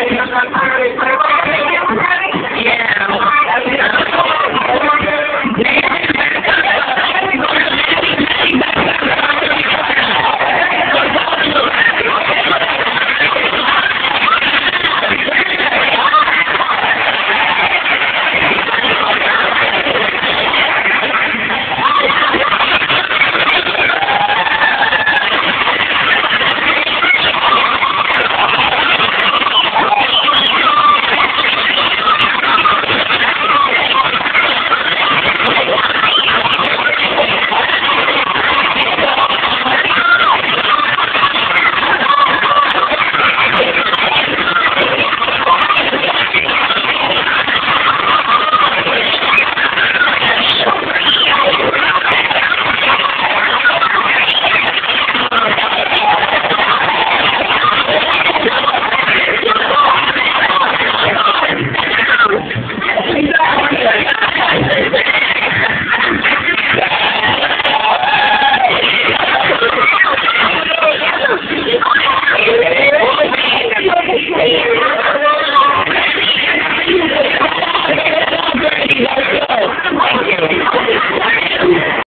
Ay, ang